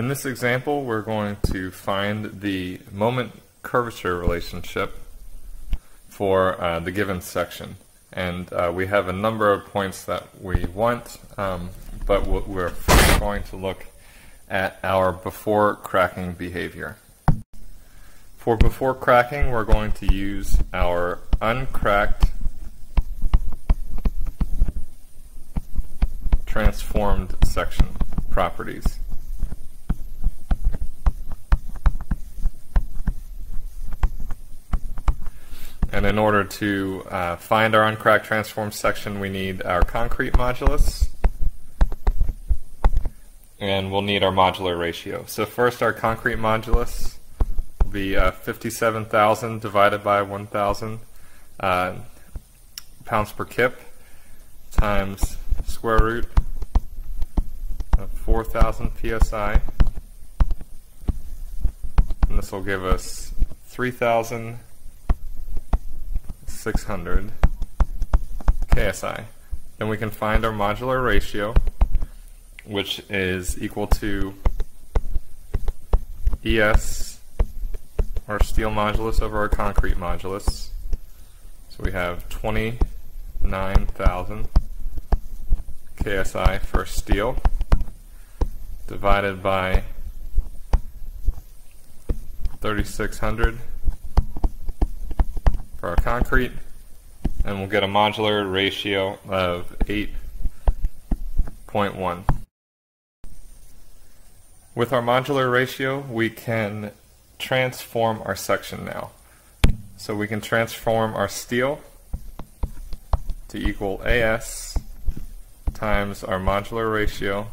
In this example, we're going to find the moment curvature relationship for uh, the given section. And uh, we have a number of points that we want, um, but we're first going to look at our before cracking behavior. For before cracking, we're going to use our uncracked transformed section properties. And in order to uh, find our uncracked transform section, we need our concrete modulus. And we'll need our modular ratio. So first our concrete modulus will be uh, 57,000 divided by 1,000 uh, pounds per kip times square root of 4,000 psi. And this will give us 3,600 ksi. Then we can find our modular ratio, which is equal to ES, our steel modulus over our concrete modulus. So we have 29,000 ksi for steel divided by 3600 for our concrete and we'll get a modular ratio of 8.1. With our modular ratio we can transform our section now. So we can transform our steel to equal AS times our modular ratio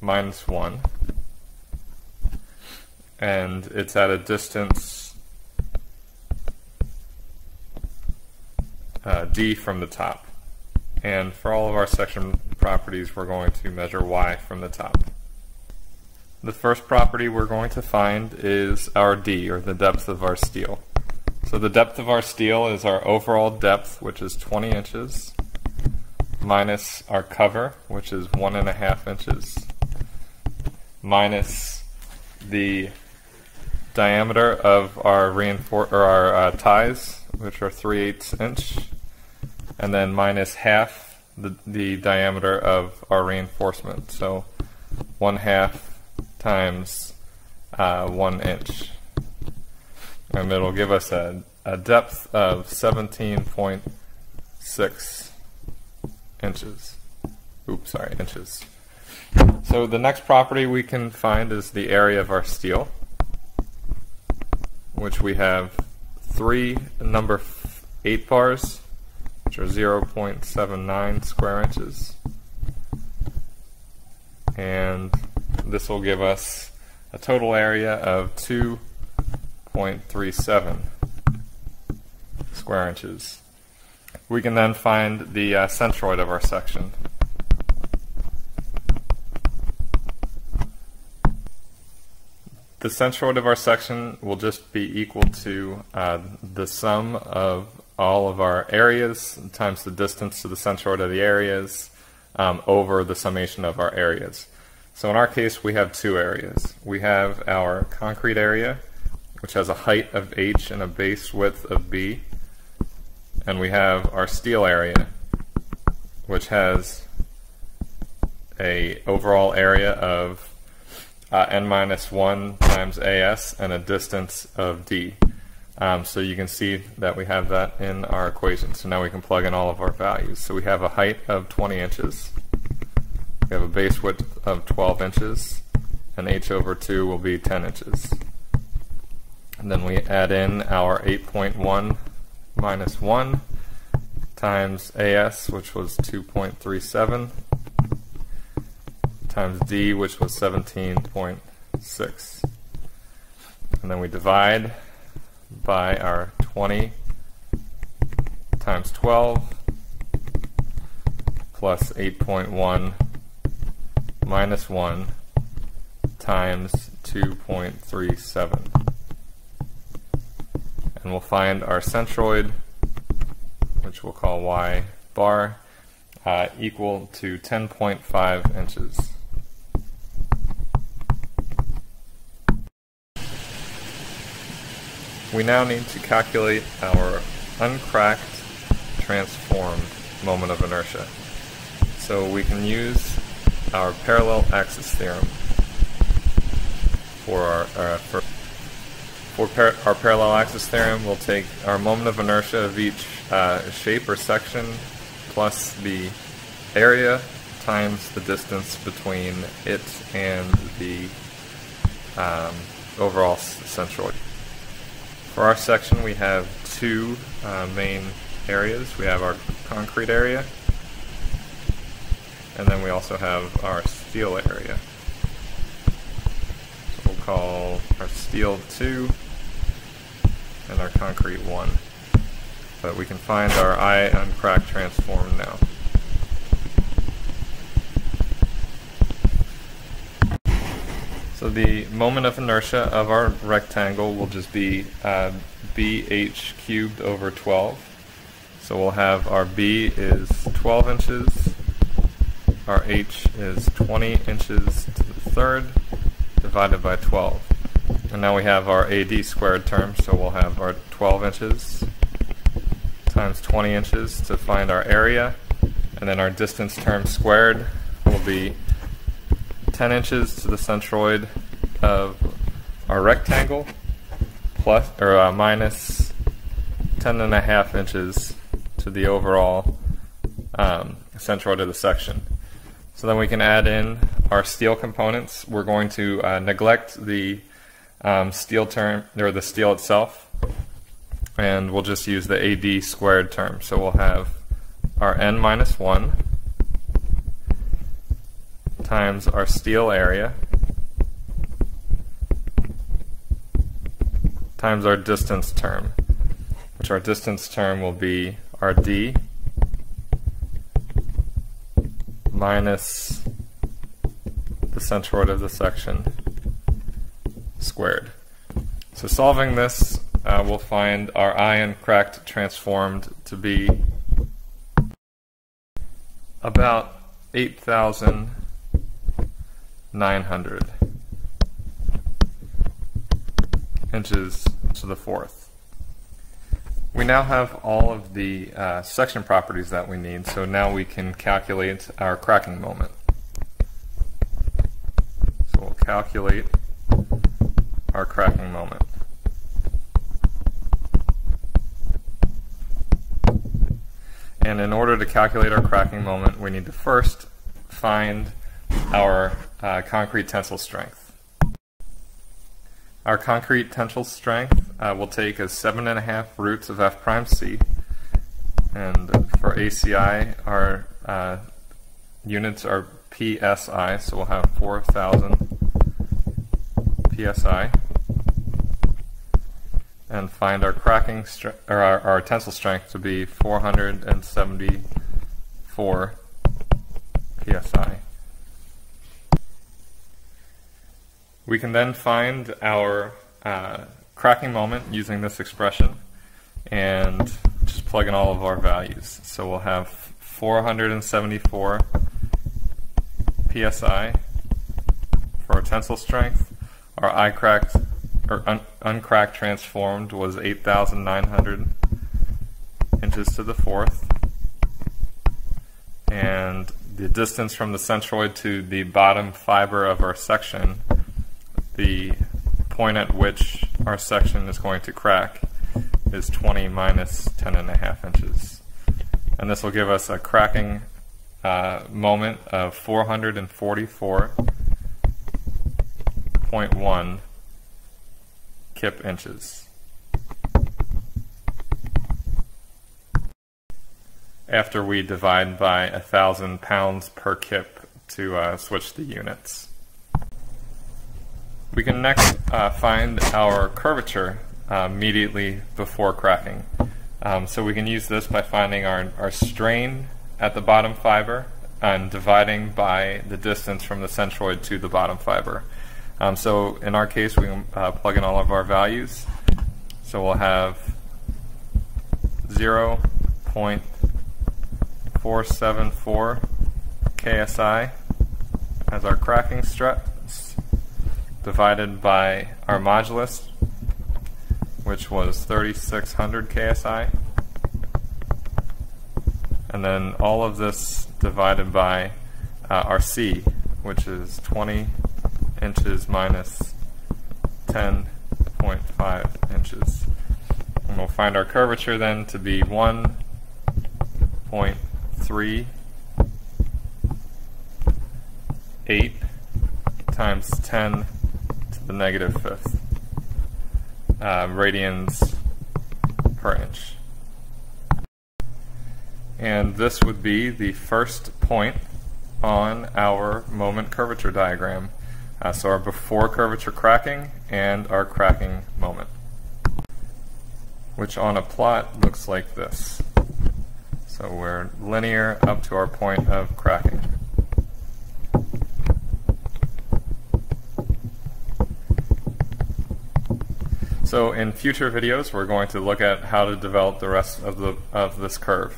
minus 1 and it's at a distance uh, d from the top and for all of our section properties we're going to measure y from the top. The first property we're going to find is our d or the depth of our steel. So the depth of our steel is our overall depth which is 20 inches minus our cover which is one and a half inches minus the diameter of our reinfor or our uh, ties, which are 3 eighths inch, and then minus half the, the diameter of our reinforcement. So 1 half times uh, 1 inch. And it'll give us a, a depth of 17.6 inches. Oops, sorry, inches. So the next property we can find is the area of our steel, which we have three number 8 bars, which are 0.79 square inches. And this will give us a total area of 2.37 square inches. We can then find the uh, centroid of our section. The centroid of our section will just be equal to uh, the sum of all of our areas times the distance to the centroid of the areas um, over the summation of our areas. So in our case, we have two areas. We have our concrete area, which has a height of h and a base width of b. And we have our steel area, which has a overall area of uh, n minus 1 times as and a distance of d. Um, so you can see that we have that in our equation. So now we can plug in all of our values. So we have a height of 20 inches. We have a base width of 12 inches. And h over 2 will be 10 inches. And then we add in our 8.1 minus 1 times as, which was 2.37 times d, which was 17.6. And then we divide by our 20 times 12 plus 8.1 minus 1 times 2.37. And we'll find our centroid, which we'll call y bar, uh, equal to 10.5 inches. We now need to calculate our uncracked transformed moment of inertia. So we can use our parallel axis theorem for our uh, for, for par our parallel axis theorem. We'll take our moment of inertia of each uh, shape or section plus the area times the distance between it and the um, overall centroid. For our section we have two uh, main areas. We have our concrete area and then we also have our steel area. So we'll call our steel 2 and our concrete 1. But we can find our I uncracked transform now. So the moment of inertia of our rectangle will just be uh, bh cubed over 12. So we'll have our b is 12 inches, our h is 20 inches to the third divided by 12. And now we have our AD squared term, so we'll have our 12 inches times 20 inches to find our area, and then our distance term squared will be 10 inches to the centroid of our rectangle plus or uh, minus 10 and a half inches to the overall um, centroid of the section. So then we can add in our steel components. We're going to uh, neglect the um, steel term, or the steel itself, and we'll just use the AD squared term. So we'll have our N minus 1 times our steel area times our distance term, which our distance term will be our D minus the centroid of the section squared. So solving this, uh, we'll find our I uncracked transformed to be about 8,900 inches to the fourth. We now have all of the uh, section properties that we need, so now we can calculate our cracking moment. So we'll calculate our cracking moment. And in order to calculate our cracking moment, we need to first find our uh, concrete tensile strength. Our concrete tensile strength uh, will take as 7.5 roots of F prime C. And for ACI, our uh, units are PSI, so we'll have 4,000 PSI. And find our cracking or our, our tensile strength to be 474 PSI. We can then find our uh, cracking moment using this expression and just plug in all of our values. So we'll have 474 psi for our tensile strength. Our I cracked or un uncracked transformed was 8,900 inches to the fourth. And the distance from the centroid to the bottom fiber of our section the point at which our section is going to crack is 20 minus 10 and a half inches. And this will give us a cracking uh, moment of 444.1 kip inches. After we divide by a thousand pounds per kip to uh, switch the units. We can next uh, find our curvature uh, immediately before cracking. Um, so we can use this by finding our, our strain at the bottom fiber and dividing by the distance from the centroid to the bottom fiber. Um, so in our case, we can uh, plug in all of our values. So we'll have 0.474 KSI as our cracking stress divided by our modulus, which was 3600 KSI. And then all of this divided by uh, our C, which is 20 inches minus 10.5 inches. And we'll find our curvature then to be 1.38 times 10 to the negative fifth uh, radians per inch. And this would be the first point on our moment curvature diagram. Uh, so our before curvature cracking and our cracking moment, which on a plot looks like this. So we're linear up to our point of cracking. So in future videos, we're going to look at how to develop the rest of, the, of this curve.